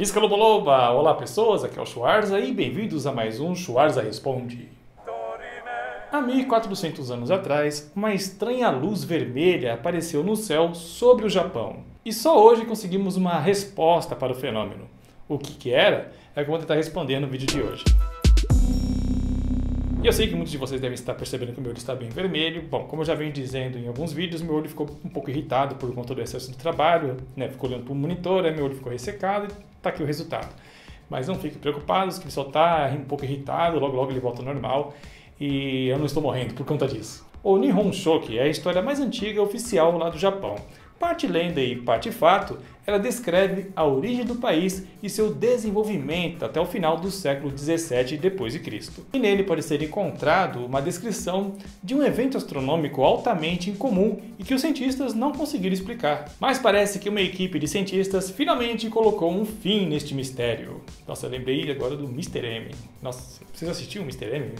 Iscaloboloba! Olá pessoas, aqui é o Schwarza e bem-vindos a mais um Schwarza Responde. Há 1400 anos atrás, uma estranha luz vermelha apareceu no céu sobre o Japão. E só hoje conseguimos uma resposta para o fenômeno. O que, que era? É o que eu vou tentar responder no vídeo de hoje. E eu sei que muitos de vocês devem estar percebendo que meu olho está bem vermelho. Bom, como eu já venho dizendo em alguns vídeos, meu olho ficou um pouco irritado por conta do excesso de trabalho, né? Ficou olhando para o monitor, aí meu olho ficou ressecado está aqui o resultado. Mas não fiquem preocupados, que ele só está um pouco irritado, logo logo ele volta ao normal e eu não estou morrendo por conta disso. O Nihon Shoki é a história mais antiga oficial lá do Japão. Parte lenda e parte fato, ela descreve a origem do país e seu desenvolvimento até o final do século 17 d.C. E nele pode ser encontrado uma descrição de um evento astronômico altamente incomum e que os cientistas não conseguiram explicar. Mas parece que uma equipe de cientistas finalmente colocou um fim neste mistério. Nossa, lembrei agora do Mr. M. Nossa, vocês assistiram o Mr. M?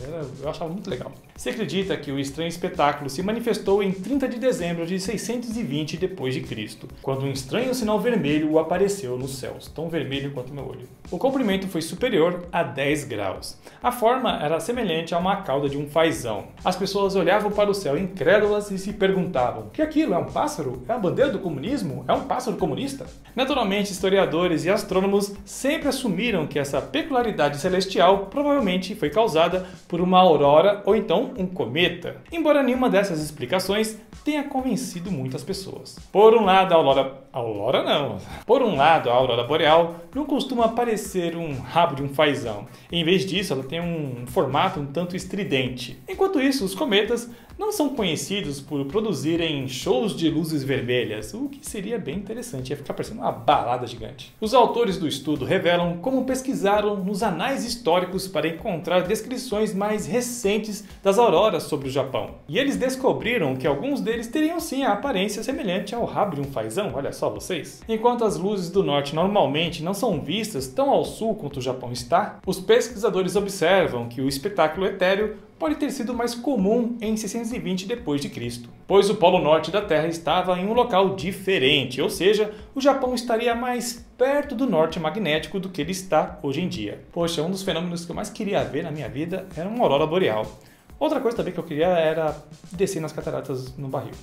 Eu achava muito legal. Se acredita que o estranho espetáculo se manifestou em 30 de dezembro de 620 d.C., quando um estranho sinal vermelho apareceu nos céus, tão vermelho quanto meu olho. O comprimento foi superior a 10 graus. A forma era semelhante a uma cauda de um fazão. As pessoas olhavam para o céu incrédulas e se perguntavam: que aquilo é um pássaro? É a bandeira do comunismo? É um pássaro comunista? Naturalmente, historiadores e astrônomos sempre assumiram que essa peculiaridade celestial provavelmente foi causada por uma aurora ou então um cometa, embora nenhuma dessas explicações tenha convencido muitas pessoas. Por um lado, a aurora, aurora não. Por um lado, a aurora boreal não costuma parecer um rabo de um fazão. Em vez disso, ela tem um formato um tanto estridente. Enquanto isso, os cometas não são conhecidos por produzirem shows de luzes vermelhas, o que seria bem interessante, ia ficar parecendo uma balada gigante. Os autores do estudo revelam como pesquisaram nos anais históricos para encontrar descrições mais recentes das auroras sobre o Japão. E eles descobriram que alguns deles teriam sim a aparência semelhante ao rabo de um fazão, olha só vocês. Enquanto as luzes do norte normalmente não são vistas tão ao sul quanto o Japão está, os pesquisadores observam que o espetáculo etéreo pode ter sido mais comum em 620 d.C., pois o polo norte da Terra estava em um local diferente, ou seja, o Japão estaria mais perto do norte magnético do que ele está hoje em dia. Poxa, um dos fenômenos que eu mais queria ver na minha vida era uma aurora boreal. Outra coisa também que eu queria era descer nas cataratas no barril.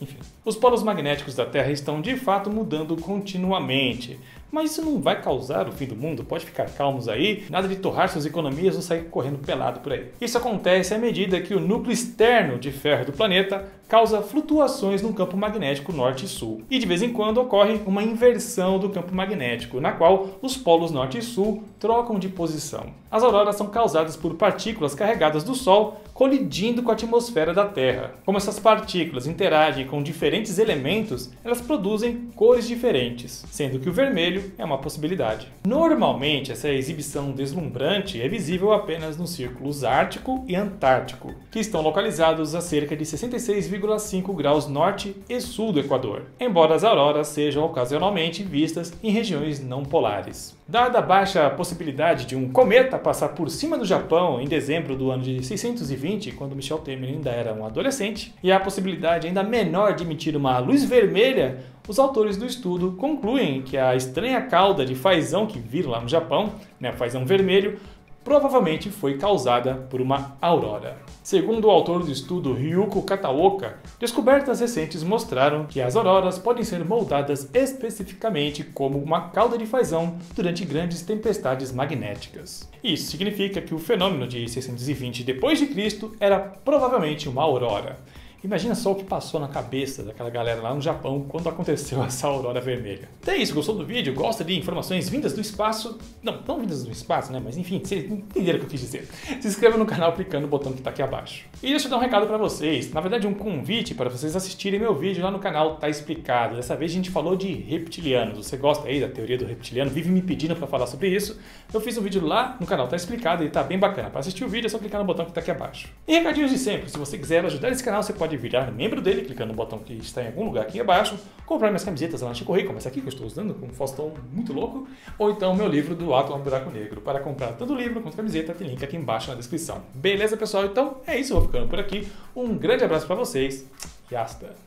Enfim, os polos magnéticos da Terra estão de fato mudando continuamente, mas isso não vai causar o fim do mundo, pode ficar calmos aí, nada de torrar suas economias ou sair correndo pelado por aí. Isso acontece à medida que o núcleo externo de ferro do planeta causa flutuações no campo magnético norte e sul. E de vez em quando ocorre uma inversão do campo magnético, na qual os polos norte e sul trocam de posição. As auroras são causadas por partículas carregadas do Sol colidindo com a atmosfera da Terra. Como essas partículas interagem com diferentes elementos, elas produzem cores diferentes, sendo que o vermelho é uma possibilidade. Normalmente, essa exibição deslumbrante é visível apenas nos círculos Ártico e Antártico, que estão localizados a cerca de 66,5 graus norte e sul do Equador, embora as auroras sejam ocasionalmente vistas em regiões não polares. Dada a baixa possibilidade de um cometa passar por cima do Japão em dezembro do ano de 620, 2020, quando Michel Temer ainda era um adolescente, e a possibilidade ainda menor de emitir uma luz vermelha, os autores do estudo concluem que a estranha cauda de fazão que viram lá no Japão, né, fazão vermelho, provavelmente foi causada por uma aurora. Segundo o autor do estudo Ryuko Kataoka, descobertas recentes mostraram que as auroras podem ser moldadas especificamente como uma cauda de fazão durante grandes tempestades magnéticas. Isso significa que o fenômeno de 620 d.C. era provavelmente uma aurora. Imagina só o que passou na cabeça daquela galera lá no Japão quando aconteceu essa aurora vermelha. Então é isso, gostou do vídeo? Gosta de informações vindas do espaço? Não, não vindas do espaço, né? Mas enfim, vocês entenderam o que eu quis dizer. Se inscreva no canal clicando no botão que está aqui abaixo. E deixa eu dar um recado para vocês. Na verdade, um convite para vocês assistirem meu vídeo lá no canal Tá Explicado. Dessa vez a gente falou de reptilianos. Você gosta aí da teoria do reptiliano? Vive me pedindo para falar sobre isso. Eu fiz um vídeo lá no canal Tá Explicado e tá bem bacana. Para assistir o vídeo é só clicar no botão que está aqui abaixo. E recadinhos de sempre. Se você quiser ajudar esse canal, você pode pode virar membro dele, clicando no botão que está em algum lugar aqui abaixo, comprar minhas camisetas lá na Chico Rei, como essa aqui que eu estou usando, com um Faustão muito louco, ou então meu livro do Ato ao Buraco Negro. Para comprar tanto o livro quanto a camiseta, tem link aqui embaixo na descrição. Beleza, pessoal? Então é isso, eu vou ficando por aqui. Um grande abraço para vocês e hasta!